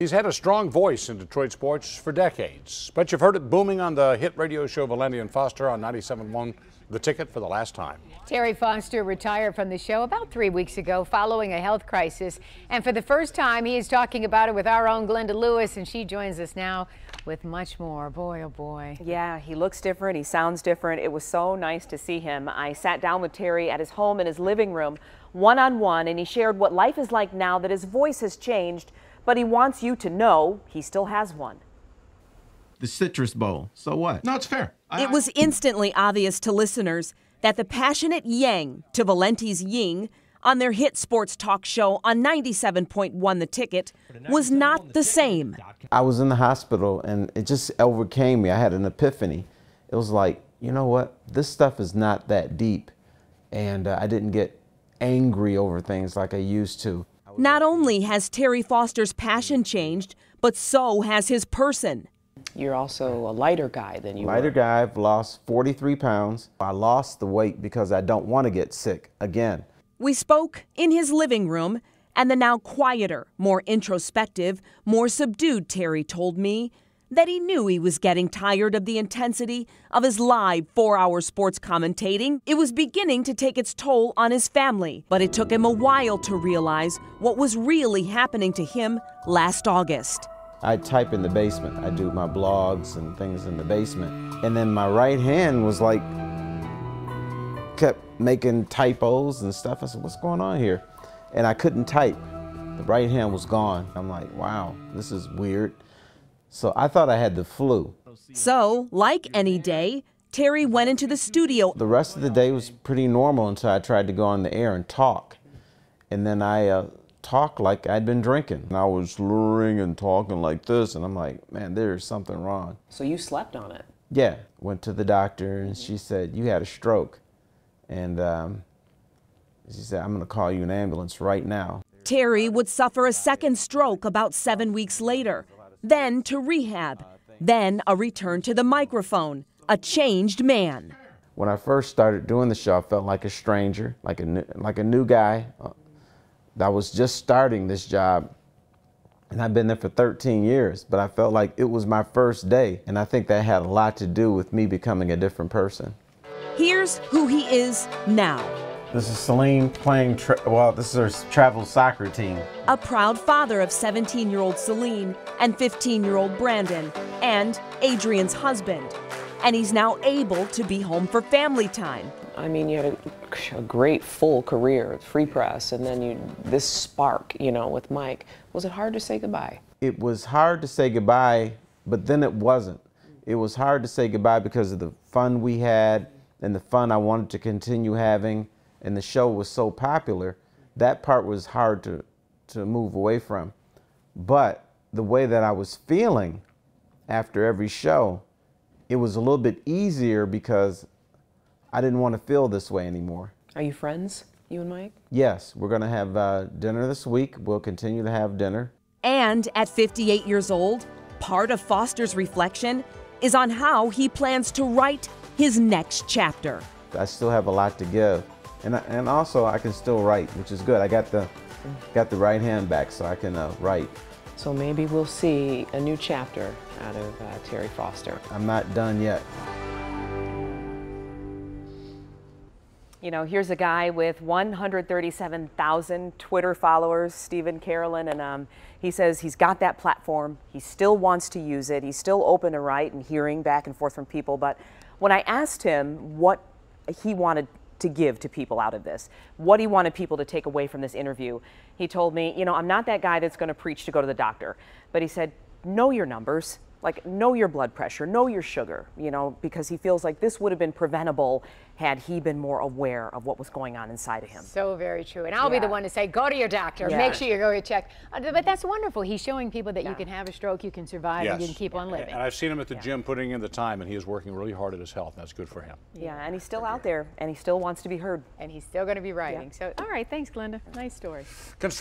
He's had a strong voice in Detroit sports for decades, but you've heard it booming on the hit radio show Valenti and Foster on 97.1 The Ticket for the last time. Terry Foster retired from the show about three weeks ago following a health crisis. And for the first time, he is talking about it with our own Glenda Lewis, and she joins us now with much more. Boy, oh boy. Yeah, he looks different. He sounds different. It was so nice to see him. I sat down with Terry at his home in his living room, one on one, and he shared what life is like now that his voice has changed but he wants you to know he still has one. The Citrus Bowl. So what? No, it's fair. It was instantly obvious to listeners that the passionate yang to Valenti's ying on their hit sports talk show on 97.1 The Ticket was not the same. I was in the hospital and it just overcame me. I had an epiphany. It was like, you know what? This stuff is not that deep. And uh, I didn't get angry over things like I used to. Not only has Terry Foster's passion changed, but so has his person. You're also a lighter guy than you lighter were. guy. I've lost 43 pounds. I lost the weight because I don't want to get sick again. We spoke in his living room, and the now quieter, more introspective, more subdued Terry told me that he knew he was getting tired of the intensity of his live four hour sports commentating. It was beginning to take its toll on his family, but it took him a while to realize what was really happening to him last August. I type in the basement. I do my blogs and things in the basement. And then my right hand was like, kept making typos and stuff. I said, what's going on here? And I couldn't type. The right hand was gone. I'm like, wow, this is weird. So I thought I had the flu. So, like any day, Terry went into the studio. The rest of the day was pretty normal until I tried to go on the air and talk. And then I uh, talked like I'd been drinking. And I was slurring and talking like this, and I'm like, man, there's something wrong. So you slept on it? Yeah. Went to the doctor, and she said, you had a stroke. And um, she said, I'm going to call you an ambulance right now. Terry would suffer a second stroke about seven weeks later then to rehab, then a return to the microphone, a changed man. When I first started doing the show, I felt like a stranger, like a new, like a new guy uh, that was just starting this job. And I've been there for 13 years, but I felt like it was my first day. And I think that had a lot to do with me becoming a different person. Here's who he is now. This is Celine playing, well, this is her travel soccer team. A proud father of 17 year old Celine and 15 year old Brandon, and Adrian's husband. And he's now able to be home for family time. I mean, you had a, a great full career at Free Press, and then you this spark, you know, with Mike. Was it hard to say goodbye? It was hard to say goodbye, but then it wasn't. It was hard to say goodbye because of the fun we had and the fun I wanted to continue having and the show was so popular, that part was hard to, to move away from. But the way that I was feeling after every show, it was a little bit easier because I didn't want to feel this way anymore. Are you friends, you and Mike? Yes, we're going to have uh, dinner this week. We'll continue to have dinner. And at 58 years old, part of Foster's reflection is on how he plans to write his next chapter. I still have a lot to give and and also I can still write, which is good. I got the got the right hand back, so I can uh, write. So maybe we'll see a new chapter out of uh, Terry Foster. I'm not done yet. You know, here's a guy with 137,000 Twitter followers, Stephen Carolyn, and um, he says he's got that platform. He still wants to use it. He's still open to write and hearing back and forth from people. But when I asked him what he wanted to give to people out of this, what he wanted people to take away from this interview. He told me, you know, I'm not that guy that's going to preach to go to the doctor, but he said, know your numbers, like know your blood pressure, know your sugar, you know, because he feels like this would have been preventable had he been more aware of what was going on inside of him. So very true. And I'll yeah. be the one to say, go to your doctor, yeah. make sure you go get checked. Uh, but that's wonderful. He's showing people that yeah. you can have a stroke, you can survive, yes. and you can keep on living. And I've seen him at the gym putting in the time, and he is working really hard at his health. That's good for him. Yeah, and he's still out there, and he still wants to be heard. And he's still going to be writing. So, all right, thanks, Glenda. Nice story. Construction